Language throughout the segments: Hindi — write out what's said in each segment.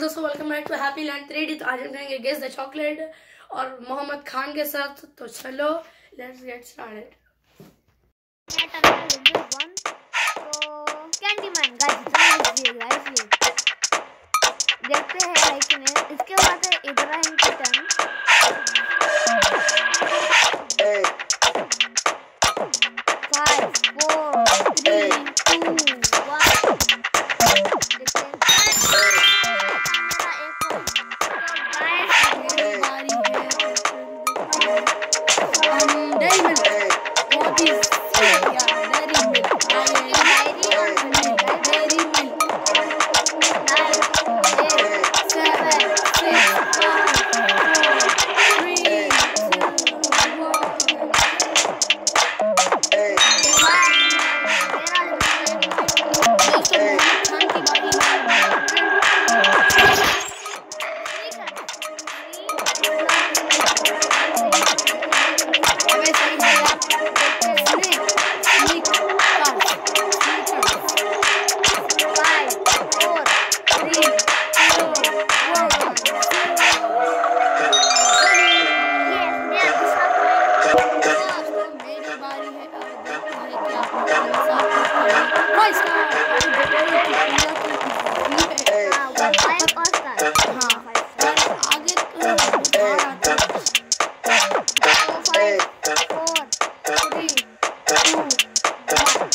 दोस्तों welcome back to happy land three D तो आज हम करेंगे गेस द चॉकलेट और मोहम्मद खान के साथ। तो चलो लेट्स गेट स्टार्टेड देखते हैं लाइक इसके बाद इब्राहिम की टर्न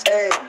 Hey.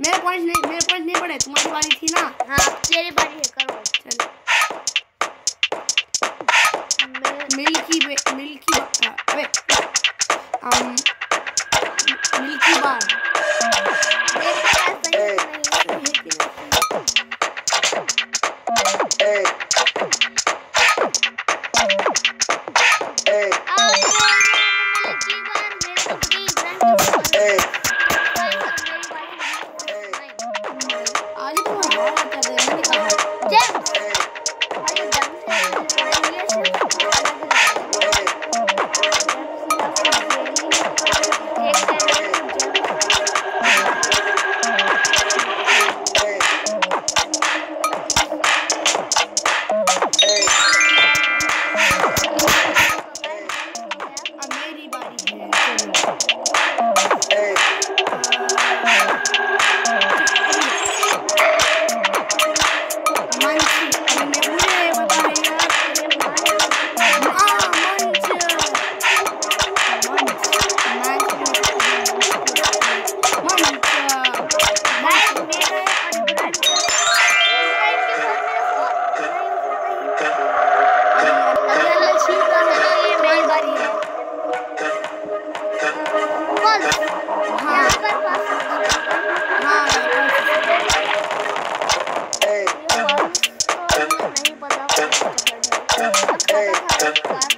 मेरे पॉइंट नहीं मेरे पॉइंट नहीं पड़े तुम्हारी बारी थी ना। हाँ तेरी बारी है करो। चल। मिल्की मिल्की मिल की Thank you.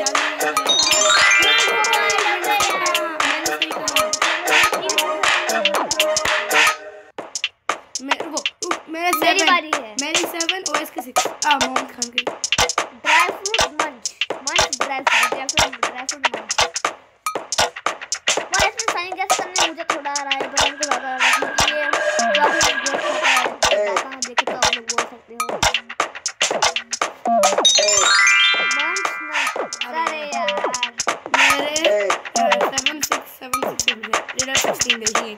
फ्रूट मंच और इसमें सही गैस करने मुझे थोड़ा आ रहा है पर हमको ज़्यादा आ रहा है। क्योंकि ये चॉकलेट बहुत छोटा है कहाँ देखे तो आप लोग बोल सकते हो। अरे यार मेरे seven six seven six leader sixteen देखिए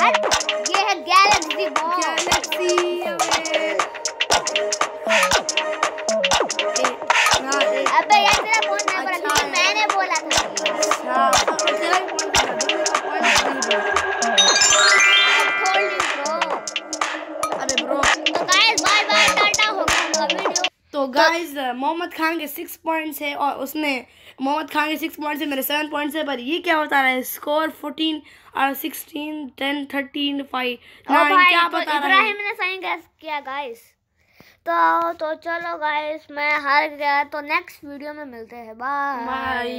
अरे यार ये है galaxy ball galaxy guys Mohammad Khan के सिक्स पॉइंट्स है और उसने मोहम्मद खान के सिक्स पॉइंट्स है मेरे सेवन पॉइंट्स है पर ये क्या बता रहा है? स्कोर फोर्टीन और sixteen ten thirteen five nine क्या तो बता रहा इब्राहिम है? ने सही गैस किया गाइस तो तो चलो गाइस मैं हार गया तो नेक्स्ट वीडियो में मिलते हैं बाय